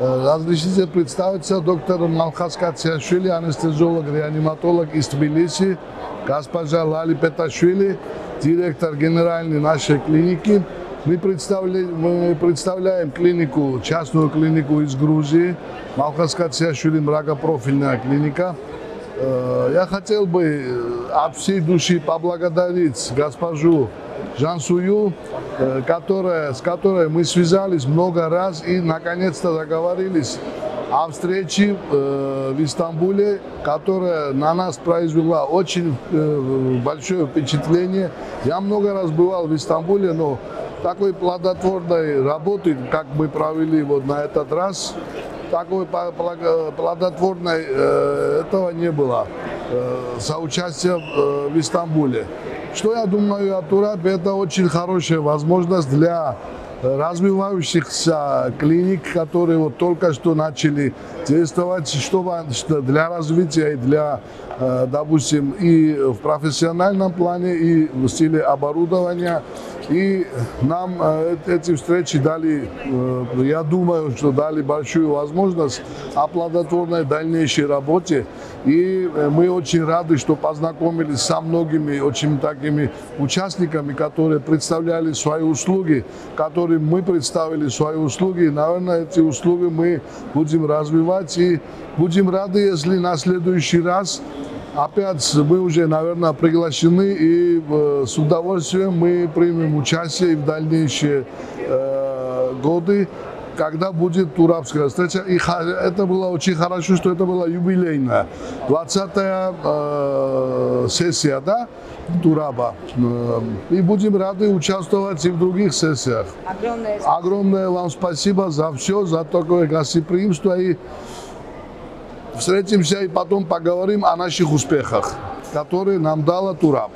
Разрешите представиться, доктор Малхас Кациашвили, анестезиолог, реаниматолог из Тбилиси, госпожа Лали Петашвили, директор генеральной нашей клиники. Мы представляем, мы представляем клинику, частную клинику из Грузии, Малхас Кациашвили, мракопрофильная клиника. Э, Я хотел бы от всей души поблагодарить госпожу Жансую, э, которая, с которой мы связались много раз и наконец-то договорились о встрече э, в Истамбуле, которая на нас произвела очень э, большое впечатление. Я много раз бывал в Истамбуле, но такой плодотворной работы, как мы провели вот на этот раз, такой плодотворной этого не было соучастия в Истамбуле. Что я думаю о Турабе? Это очень хорошая возможность для развивающихся клиник, которые вот только что начали действовать, чтобы для развития и для, допустим, и в профессиональном плане, и в стиле оборудования. И нам эти встречи дали, я думаю, что дали большую возможность о плодотворной дальнейшей работе. И мы очень рады, что познакомились со многими очень такими участниками, которые представляли свои услуги, которые мы представили свои услуги. Наверное, эти услуги мы будем развивать и будем рады, если на следующий раз опять мы уже, наверное, приглашены и с удовольствием мы примем участие в дальнейшие э, годы когда будет турабская встреча. И это было очень хорошо, что это была юбилейная. 20-я э, сессия, да, Тураба. И будем рады участвовать и в других сессиях. Огромное. Огромное вам спасибо за все, за такое гостеприимство. И встретимся и потом поговорим о наших успехах, которые нам дала Тураб.